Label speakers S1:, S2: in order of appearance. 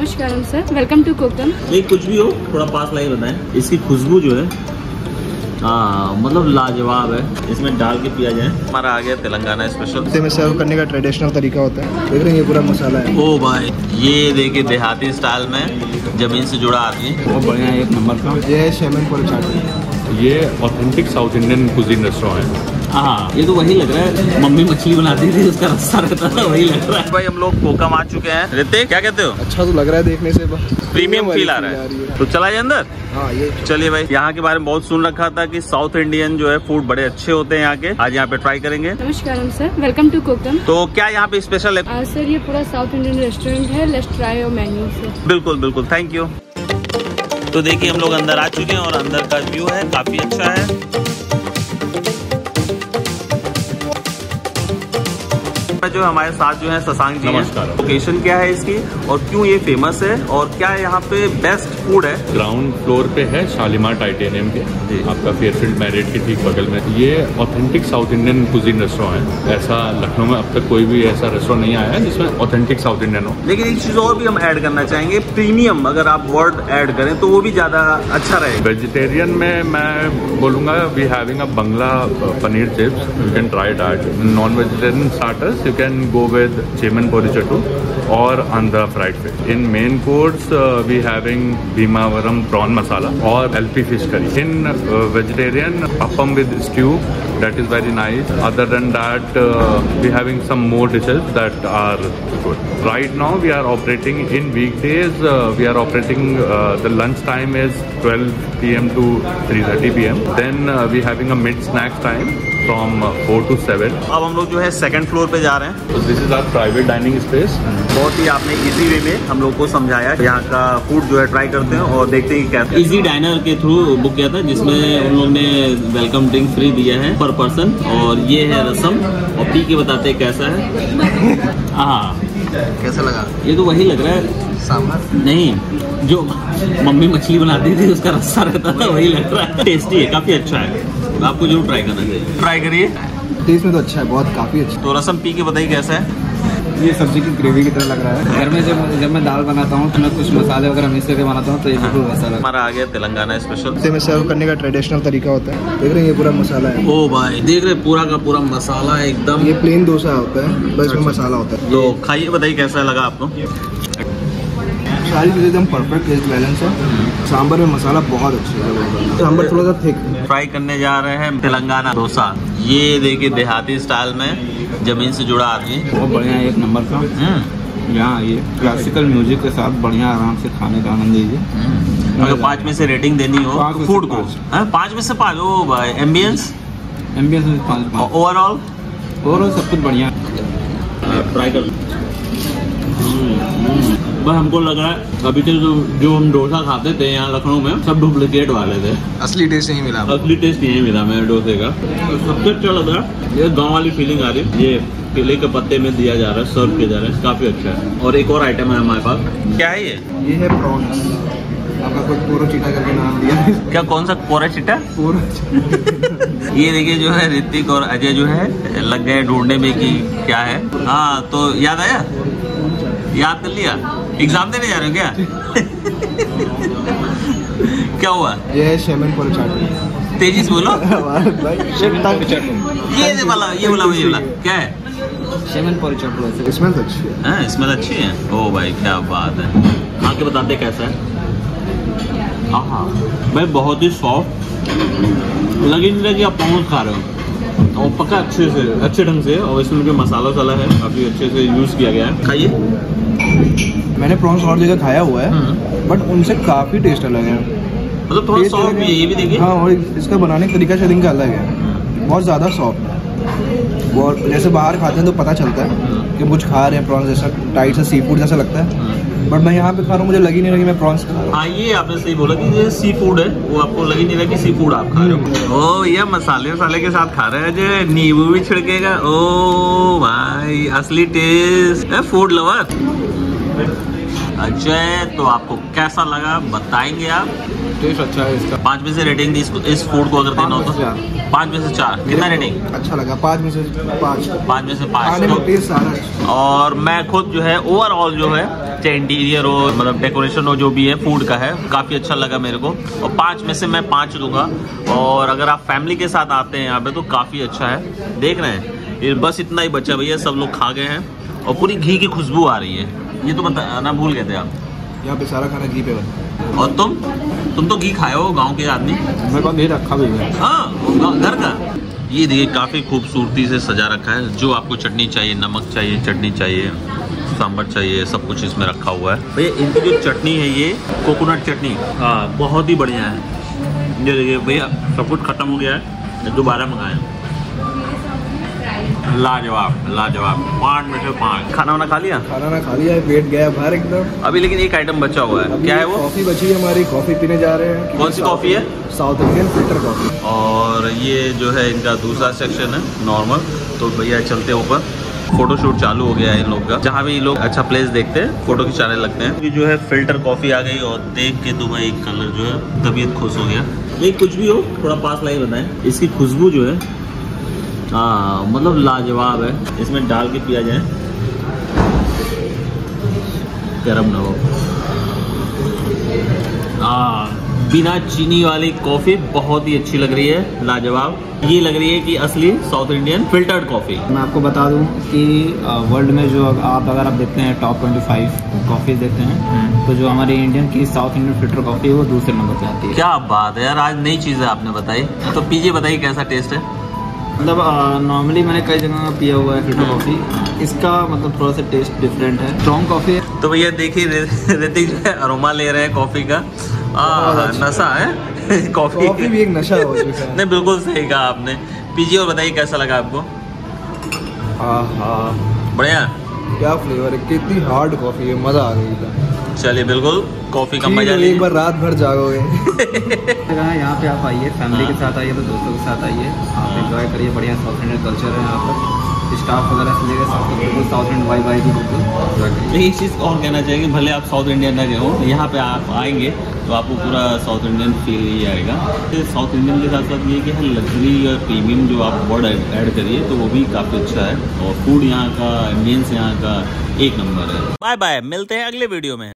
S1: नमस्कार sir welcome to Kokum
S2: नहीं कुछ भी हो थोड़ा पास लाइए बताएं इसकी खुशबू जो है हाँ मतलब लाजवाब है इसमें डाल के पिया जाए हमारा आ गया तेलंगाना स्पेशल
S3: में सर्व करने का ट्रेडिशनल तरीका होता है देख रहे हैं ये पूरा मसाला है
S2: ओ भाई ये देखिए देहाती स्टाइल में जमीन से जुड़ा आदमी
S4: बहुत बढ़िया एक नंबर का
S3: ये है शेमन पर
S4: ये authentic south Indian cuisine restaurant है
S2: हाँ ये तो वही लग रहा है मम्मी मछली बनाती थी उसका रास्ता रहता था वही लग रहा है भाई हम लोग कोका मार चुके हैं रहते क्या कहते हो
S3: अच्छा तो लग रहा है देखने से
S2: प्रीमियम फील आ रहा है तो चला जाए अंदर
S3: हाँ ये
S2: चलिए भाई यहाँ के बारे में बहुत सुन रखा था कि साउथ इंडियन जो है फूड बड़े अच्छे होते हैं यहाँ के आज यहाँ पे ट्राई करेंगे
S1: नमस्कार सर वेलकम टू कोकम
S2: तो क्या यहाँ पे स्पेशल है
S1: सर ये पूरा साउथ इंडियन रेस्टोरेंट है लेट्स ट्राई मेन्यू
S2: बिल्कुल बिल्कुल थैंक यू तो देखिए हम लोग अंदर आ चुके हैं और अंदर का व्यू है काफी अच्छा है जो हमारे साथ जो है शशांक जी लोकेशन क्या है इसकी और क्यों ये फेमस है और क्या यहाँ पे बेस्ट फूड है
S4: ग्राउंड फ्लोर पे है शालीमार टाइटेनियम के आपका फेयरफील्ड मैरिट के ठीक बगल में ये authentic south Indian cuisine restaurant है ऐसा लखनऊ में अब तक कोई भी ऐसा रेस्टोरेंट नहीं आया है जिसमें ऑथेंटिक साउथ इंडियन हो
S2: लेकिन एक चीज़ और भी हम ऐड करना चाहेंगे प्रीमियम अगर आप वर्ड ऐड करें तो वो भी ज़्यादा अच्छा रहे
S4: वेजिटेरियन में मैं बोलूंगा we having a Bangla paneer chips you can try that non vegetarian starters you can go with chemmeen पोरी चटू और Andhra fried fish in main course we having Bhimavaram prawn masala or LP fish curry. In uh, vegetarian, appam with stew, that is very nice. Other than that, uh, we're having some more dishes that are good. Right now we are operating in weekdays. Uh, we are operating, the lunch time is 12 p.m. to 3:30 p.m. Then we're having a mid snack time. From four to seven
S2: अब हम लोग जो है second floor पे जा रहे हैं
S4: this is our private dining space
S2: बहुत ही आपने इजी वे में हम लोग को समझाया यहाँ का फूड जो है ट्राई करते हैं और देखते हैं क्या इजी डाइनर के थ्रू बुक किया था जिसमें उन लोग ने वेलकम ड्रिंक फ्री दिया है पर पर्सन और ये है रसम और पी के बताते हैं कैसा है हाँ
S3: कैसा लगा
S2: ये तो वही लग रहा है
S3: सांभर
S2: नहीं जो मम्मी मछली बनाती थी उसका रस्सा रहता था वही लग रहा है टेस्टी है काफी अच्छा है आपको जरूर ट्राई करना चाहिए ट्राई करिए
S3: टेस्ट में तो अच्छा है बहुत काफ़ी अच्छा
S2: तो रसम पी के बताइए कैसा है
S3: ये सब्जी की ग्रेवी की तरह लग रहा है
S5: घर में जब जब मैं दाल बनाता हूँ तो मैं कुछ मसाले वगैरह मिक्स करके बनाता हूँ तो ये हाँ। बिल्कुल मसाला है।
S2: हमारा आ गया तेलंगाना स्पेशल
S3: इसे में सर्व करने का ट्रेडिशनल तरीका होता है देख रहे हैं ये पूरा मसाला है
S2: ओ भाई देख रहे पूरा का पूरा मसाला एकदम
S3: ये प्लेन डोसा होता है बस अच्छा। मसाला होता है
S2: तो खाइए बताइए कैसा लगा आपको
S3: सारी चीज़ एकदम परफेक्ट टेस्ट बैलेंस है सांभर में मसाला बहुत अच्छा है सांभर थोड़ा सा थिक
S2: फ्राई करने जा रहे हैं तेलंगाना डोसा ये देखिए देहाती स्टाइल में जमीन से जुड़ा आदमी
S5: बहुत बढ़िया एक नंबर का
S2: हम्म।
S5: यहाँ ये क्लासिकल म्यूजिक के साथ बढ़िया आराम से खाने का आनंद लीजिए
S2: हम्म। अगर पाँच में से रेटिंग देनी हो फूड तो
S5: को
S2: हाँ, पाँच में से पाँच वो एम्बियंस
S5: एम्बियंस में पाँच
S2: ओवरऑल
S5: ओवरऑल सब कुछ बढ़िया
S2: ट्राई कर बस हमको लग रहा है अभी तक तो जो जो हम डोसा खाते थे यहाँ लखनऊ में सब डुप्लीकेट वाले थे
S3: असली टेस्ट नहीं मिला
S2: असली टेस्ट यही मिला मेरे डोसे का तो सबसे अच्छा लग रहा है ये गांव वाली फीलिंग आ रही ये केले के पत्ते में दिया जा रहा है सर्व किया जा रहा है काफी अच्छा है और एक और आइटम है हमारे पास क्या है ये
S3: ये है प्रॉन्स आपका कुछ चिटा करके नाम दिया
S2: क्या कौन सा
S3: पोरा चिटा
S2: ये देखिए जो है ऋतिक और अजय जो है लग गए ढूंढने में कि क्या है हाँ तो याद आया याद कर लिया एग्जाम देने जा रहे हो क्या क्या हुआ
S3: ये शेमन
S2: तेजी से बोलो ये वाला ये वाला ये वाला क्या है
S3: अच्छी है
S2: स्मेल हाँ, अच्छी है ओ भाई क्या बात है खा हाँ, के बताते कैसा है हाँ, हाँ भाई बहुत ही सॉफ्ट लगे नहीं लगे आप पहुँच खा रहे हो और पका अच्छे से अच्छे ढंग से और इसमें जो मसाला वसाला है काफ़ी अच्छे से यूज़ किया गया है खाइए
S3: मैंने प्रॉन्स और जगह खाया हुआ है बट हम्म। उनसे काफ़ी टेस्ट अलग है
S2: मतलब थोड़ा सॉफ्ट भी
S3: है
S2: भी देखिए
S3: हाँ और इसका बनाने का तरीका शेडिंग का अलग है बहुत ज़्यादा सॉफ्ट है और जैसे बाहर खाते हैं तो पता चलता है हम्म। कि कुछ खा रहे हैं प्रॉन्स जैसा टाइट सा सी फूड जैसा लगता है बट हम्म। मैं यहाँ पे खा रहा हूँ मुझे लगी नहीं रही मैं प्रॉन्स खा रहा हूँ
S2: हाँ, ये आपने सही बोला कि ये सी फूड है वो आपको लगी नहीं रहा कि सी फूड आप खा रहे हो ओ ये मसाले मसाले के साथ खा रहे हैं जो नींबू भी छिड़केगा ओ भाई असली टेस्ट है फूड लवर अजय तो आपको कैसा लगा बताएंगे आप
S5: टेस्ट अच्छा है इसका
S2: पाँच में से रेटिंग दी इस फूड को अगर देना हो तो पाँच में हाँ। से चार कितना रेटिंग
S3: अच्छा लगा पाँच में से पाँच
S2: पाँच में से पाँच तो, और मैं खुद जो है ओवरऑल जो है चाहे इंटीरियर हो मतलब डेकोरेशन हो जो भी है फूड का है काफ़ी अच्छा लगा मेरे को और पाँच में से मैं पाँच दूंगा और अगर आप फैमिली के साथ आते हैं यहाँ पे तो काफ़ी अच्छा है देख रहे हैं बस इतना ही बचा भैया सब लोग खा गए हैं और पूरी घी की खुशबू आ रही है ये तो बताना भूल गए थे आप
S3: यहाँ पे सारा खाना घी पे बनता
S2: और तुम तुम तो घी खाए हो गांव के आदमी
S3: रखा हाँ
S2: घर का ये देखिए काफ़ी खूबसूरती से सजा रखा है जो आपको चटनी चाहिए नमक चाहिए चटनी चाहिए सांभर चाहिए सब कुछ इसमें रखा हुआ है भैया इनकी जो चटनी है ये कोकोनट चटनी हाँ बहुत ही बढ़िया है ये देखिए भैया सब कुछ ख़त्म हो गया है दोबारा मंगाए लाजवाब लाजवाब पाँच में से पाँच खाना वाना खा लिया
S3: खाना वाना खा लिया पेट गया बाहर एकदम
S2: अभी लेकिन एक आइटम बचा हुआ है क्या है वो
S3: कॉफी बची है हमारी कॉफी पीने जा रहे हैं
S2: कौन सी कॉफी है
S3: साउथ इंडियन फिल्टर कॉफी
S2: और ये जो है इनका दूसरा सेक्शन है नॉर्मल तो भैया चलते ऊपर फोटोशूट चालू हो गया है इन लोग का जहाँ भी लोग अच्छा प्लेस देखते हैं फोटो खिंचाने लगते हैं जो है फिल्टर कॉफी आ गई और देख के तो भाई कलर जो है तबीयत खुश हो गया नहीं कुछ भी हो थोड़ा पास लाइन बनाए इसकी खुशबू जो है हाँ मतलब लाजवाब है इसमें डाल के पिया जाए गरम ना हो हाँ, बिना चीनी वाली कॉफ़ी बहुत ही अच्छी लग रही है लाजवाब ये लग रही है कि असली साउथ इंडियन फिल्टर्ड कॉफ़ी
S5: मैं आपको बता दूं कि वर्ल्ड में जो आप अगर आप देखते हैं टॉप 25 कॉफ़ी देखते हैं हम्म। तो जो हमारी इंडियन की साउथ इंडियन फिल्टर कॉफ़ी है वो दूसरे नंबर पे आती है
S2: क्या बात है यार आज नई चीज़ें आपने बताई तो पीजिए बताइए कैसा टेस्ट है
S5: मतलब नॉर्मली मैंने कई जगह पिया हुआ है फिल्टर कॉफ़ी इसका मतलब थोड़ा सा टेस्ट डिफरेंट है स्ट्रॉन्ग कॉफ़ी है
S2: तो भैया देखिए ऋतिक जो है अरोमा ले रहे हैं कॉफ़ी का आ, हाँ, अच्छा। नशा है कॉफ़ी
S3: कॉफ़ी भी एक नशा हो चुका है
S2: नहीं बिल्कुल सही कहा आपने पीजिए और बताइए कैसा लगा आपको बढ़िया
S3: क्या फ्लेवर है कितनी हार्ड कॉफ़ी है मज़ा आ गई
S2: चलिए बिल्कुल कॉफी का मजा
S3: एक बार रात भर जागोगे
S5: यहाँ पे आप आइए फैमिली के साथ आइए तो दोस्तों के साथ आइए आप इंजॉय हाँ। करिए बढ़िया साउथ इंडियन कल्चर है यहाँ पर स्टाफ वगैरह से लेकर बिल्कुल साउथ इंडियन वाई वाई बिल्कुल
S2: एक चीज़ और कहना चाहिए कि भले आप साउथ इंडियन ना गए हो यहाँ पे आप आएंगे तो आपको पूरा साउथ इंडियन फील ही आएगा साउथ इंडियन के साथ साथ ये कि हर हाँ, लग्जरी और प्रीमियम जो आप वर्ड ऐड करिए तो वो भी काफ़ी अच्छा है और फूड यहाँ का इंडियंस यहाँ का एक नंबर है बाय बाय मिलते हैं अगले वीडियो में